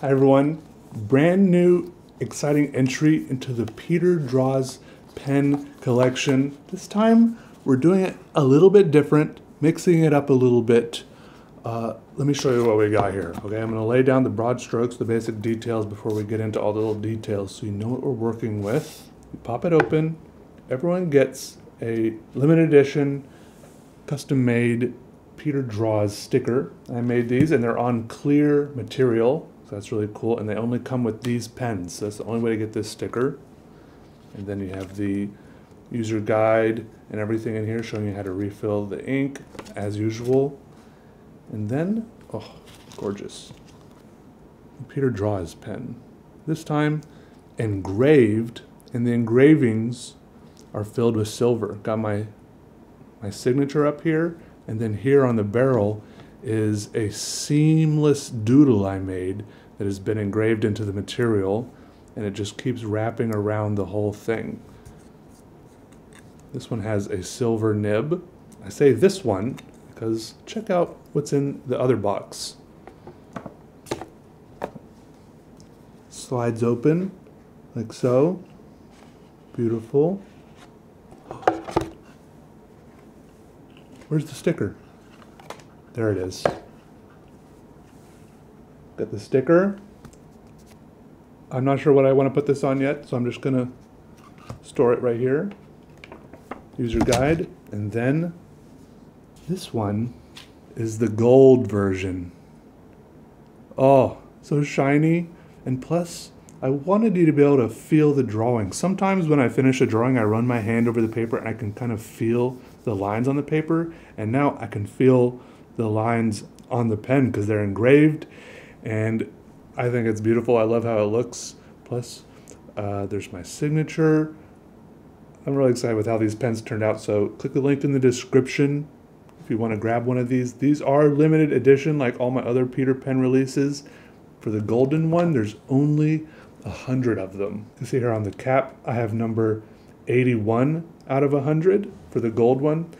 Hi everyone, brand new exciting entry into the Peter Draws pen collection. This time we're doing it a little bit different, mixing it up a little bit. Uh, let me show you what we got here. Okay, I'm gonna lay down the broad strokes, the basic details before we get into all the little details so you know what we're working with. You pop it open, everyone gets a limited edition, custom made Peter Draws sticker. I made these and they're on clear material. So that's really cool. And they only come with these pens. So that's the only way to get this sticker. And then you have the user guide and everything in here showing you how to refill the ink as usual. And then, oh, gorgeous. Peter Draws pen. This time engraved, and the engravings are filled with silver. Got my my signature up here, and then here on the barrel is a seamless doodle I made that has been engraved into the material and it just keeps wrapping around the whole thing. This one has a silver nib. I say this one because check out what's in the other box. Slides open like so. Beautiful. Where's the sticker? There it is. Got the sticker. I'm not sure what I want to put this on yet, so I'm just going to store it right here. User guide. And then this one is the gold version. Oh, so shiny. And plus, I wanted you to be able to feel the drawing. Sometimes when I finish a drawing, I run my hand over the paper and I can kind of feel the lines on the paper. And now I can feel the lines on the pen because they're engraved. And I think it's beautiful. I love how it looks. Plus, uh, there's my signature. I'm really excited with how these pens turned out. So click the link in the description if you want to grab one of these. These are limited edition like all my other Peter Pen releases. For the golden one, there's only a hundred of them. You see here on the cap, I have number 81 out of 100 for the gold one,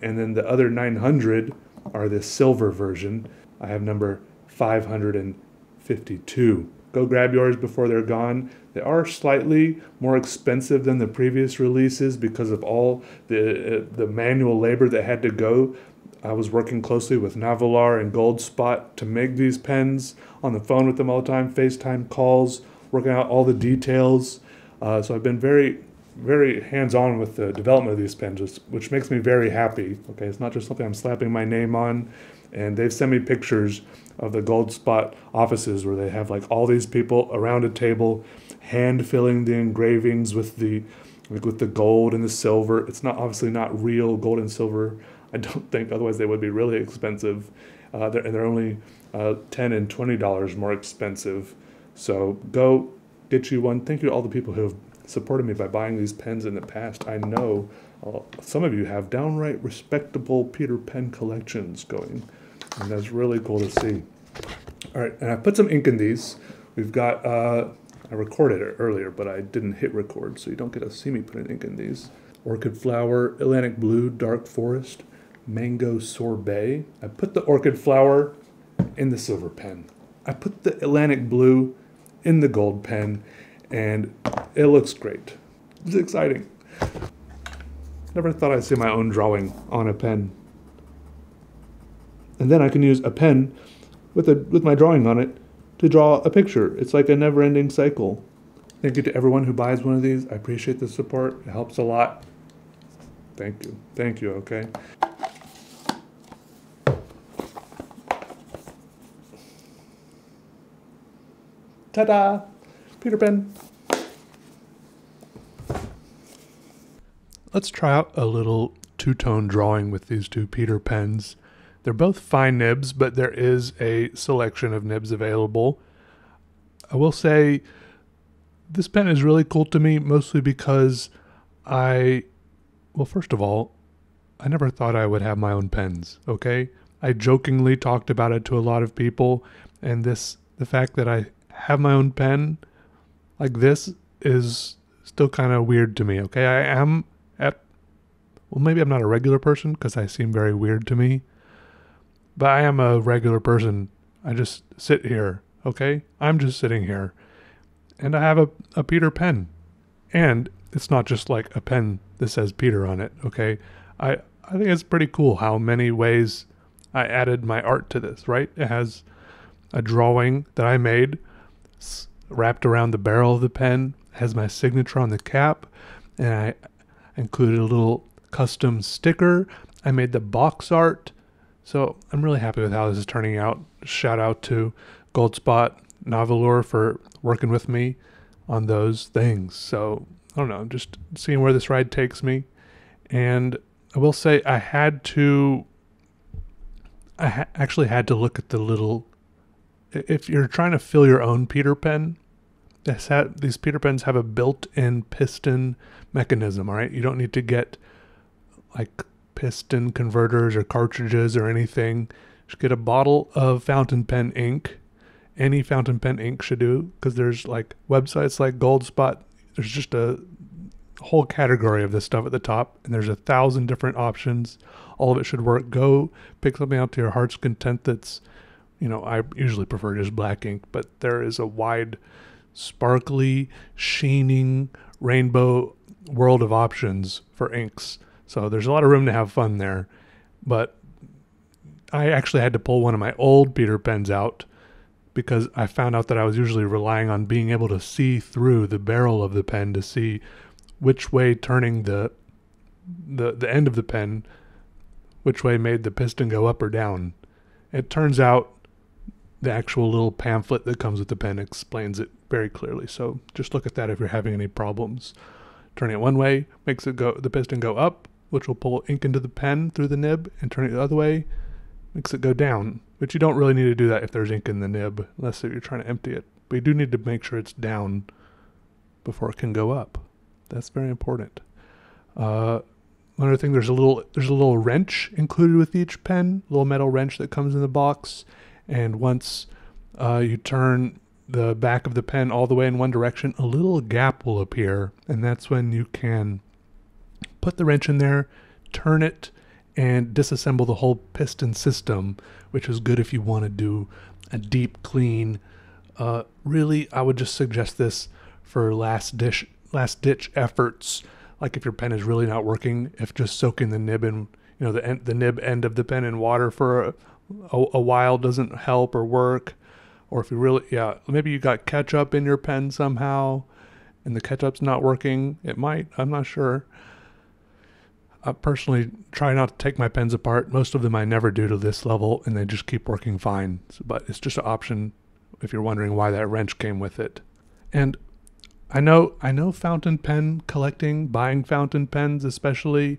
and then the other 900 are the silver version. I have number 552. Go grab yours before they're gone. They are slightly more expensive than the previous releases because of all the uh, the manual labor that had to go. I was working closely with Nahvalur and Goldspot to make these pens on the phone with them all the time, FaceTime calls, working out all the details. Uh, so I've been very, very hands-on with the development of these pens, which makes me very happy. Okay, it's not just something I'm slapping my name on. And they've sent me pictures of the Goldspot offices where they have like all these people around a table, hand filling the engravings with the like with the gold and the silver. It's not obviously not real gold and silver. I don't think otherwise they would be really expensive, uh, they're, and they're only uh, ten and twenty dollars more expensive. So go get you one. Thank you to all the people who have supported me by buying these pens in the past. I know uh, some of you have downright respectable Peter Pen collections going, and that's really cool to see. All right, and I put some ink in these. We've got, uh, I recorded it earlier, but I didn't hit record, so you don't get to see me putting ink in these. Orchid Flower, Atlantic Blue, Dark Forest, Mango Sorbet. I put the Orchid Flower in the silver pen. I put the Atlantic Blue in the gold pen and it looks great. It's exciting. Never thought I'd see my own drawing on a pen. And then I can use a pen with a with my drawing on it to draw a picture. It's like a never-ending cycle. Thank you to everyone who buys one of these. I appreciate the support. It helps a lot. Thank you. Thank you, okay? Ta-da! Peter Pan. Let's try out a little two-tone drawing with these two Peter pens. They're both fine nibs, but there is a selection of nibs available. I will say this pen is really cool to me, mostly because I, well, first of all, I never thought I would have my own pens, okay? I jokingly talked about it to a lot of people, and this, the fact that I have my own pen like this is still kind of weird to me, okay? I am at, well, maybe I'm not a regular person because I seem very weird to me, but I am a regular person. I just sit here Okay, I'm just sitting here, and I have a, a Peter pen, and it's not just like a pen that says Peter on it. Okay, I I think it's pretty cool how many ways I added my art to this. Right, it has a drawing that I made wrapped around the barrel of the pen, has my signature on the cap, and I included a little custom sticker. I made the box art. So I'm really happy with how this is turning out. Shout out to Goldspot Nahvalur for working with me on those things. So I don't know, just seeing where this ride takes me. And I will say I had to, I ha- actually had to look at the little, if you're trying to fill your own Peter pen, had, these Peter pens have a built-in piston mechanism. All right, you don't need to get like piston converters or cartridges or anything. Just get a bottle of fountain pen ink. Any fountain pen ink should do because there's like websites like Goldspot. There's just a whole category of this stuff at the top, and there's a thousand different options. All of it should work. Go pick something out to your heart's content that's, you know, I usually prefer just black ink, but there is a wide sparkly, sheening rainbow world of options for inks. So there's a lot of room to have fun there. But I actually had to pull one of my old Peter pens out because I found out that I was usually relying on being able to see through the barrel of the pen to see which way turning the the the end of the pen which way made the piston go up or down. It turns out the actual little pamphlet that comes with the pen explains it very clearly. So just look at that if you're having any problems. Turning it one way makes it go the piston go up, which will pull ink into the pen through the nib, and turning it the other way makes it go down. But you don't really need to do that if there's ink in the nib, unless you're trying to empty it. But you do need to make sure it's down before it can go up. That's very important. Uh, another thing, there's a little there's a little wrench included with each pen, little metal wrench that comes in the box, and once uh, you turn the back of the pen all the way in one direction, a little gap will appear, and that's when you can put the wrench in there, turn it, and disassemble the whole piston system, which is good if you want to do a deep clean. Uh, really, I would just suggest this for last dish, last ditch efforts. Like if your pen is really not working, if just soaking the nib in, you know, the end, the nib end of the pen in water for a, a, a while doesn't help or work, or if you really, yeah, maybe you got ketchup in your pen somehow, and the ketchup's not working. It might. I'm not sure. I personally try not to take my pens apart. Most of them I never do to this level, and they just keep working fine. But it's just an option if you're wondering why that wrench came with it. And I know I know fountain pen collecting, buying fountain pens, especially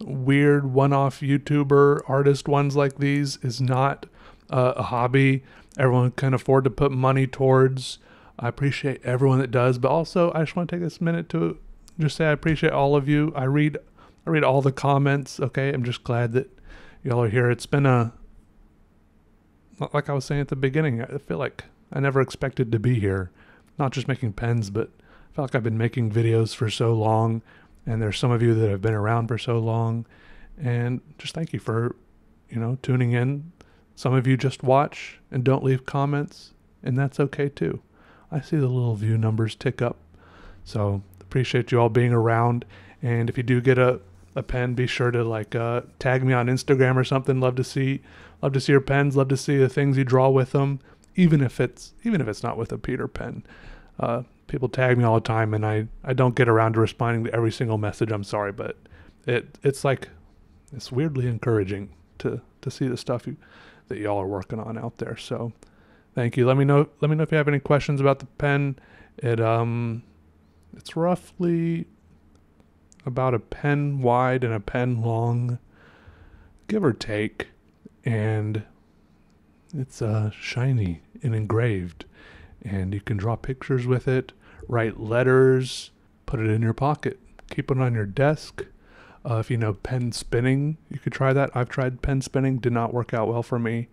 weird one-off YouTuber artist ones like these, is not uh, a hobby everyone can afford to put money towards. I appreciate everyone that does, but also I just want to take this minute to just say I appreciate all of you. I read I read all the comments. Okay, I'm just glad that y'all are here. It's been a like I was saying at the beginning. I feel like I never expected to be here, not just making pens, but I feel like I've been making videos for so long, and there's some of you that have been around for so long, and just thank you for you know tuning in. Some of you just watch and don't leave comments, and that's okay too. I see the little view numbers tick up, so appreciate you all being around. And if you do get a a pen, be sure to like uh, tag me on Instagram or something. Love to see, love to see your pens. Love to see the things you draw with them, even if it's even if it's not with a Peter pen. Uh, people tag me all the time, and I I don't get around to responding to every single message. I'm sorry, but it it's like it's weirdly encouraging to to see the stuff you that y'all are working on out there. So thank you. Let me know let me know if you have any questions about the pen. It um it's roughly about a pen wide and a pen long, give or take, and it's uh, shiny and engraved, and you can draw pictures with it, write letters, put it in your pocket, keep it on your desk. Uh, if you know pen spinning, you could try that. I've tried pen spinning, did not work out well for me.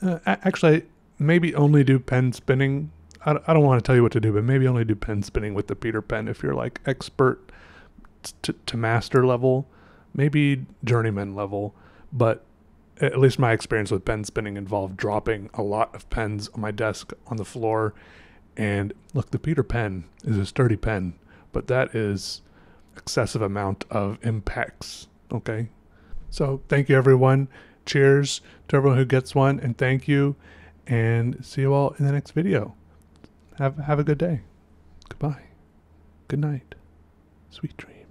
Uh, actually, maybe only do pen spinning. I, I don't want to tell you what to do, but maybe only do pen spinning with the Peter pen if you're like expert to, to master level, maybe journeyman level, but at least my experience with pen spinning involved dropping a lot of pens on my desk on the floor. And look, the Peter pen is a sturdy pen, but that is excessive amount of impacts. Okay. So thank you everyone. Cheers to everyone who gets one and thank you and see you all in the next video. Have have a good day. Goodbye. Good night. Sweet dreams.